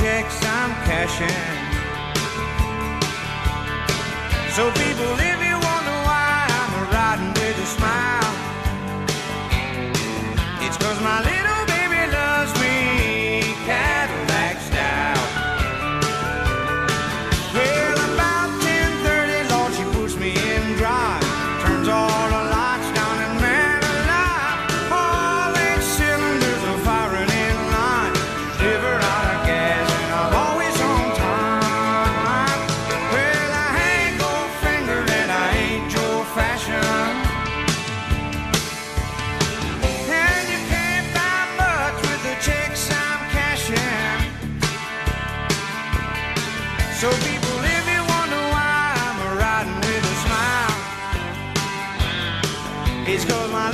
checks I'm cashing. So people, if you wonder why I'm riding with a smile, it's cause my little So people, if you wonder why I'm riding with a smile, it's cause my